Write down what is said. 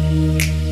Música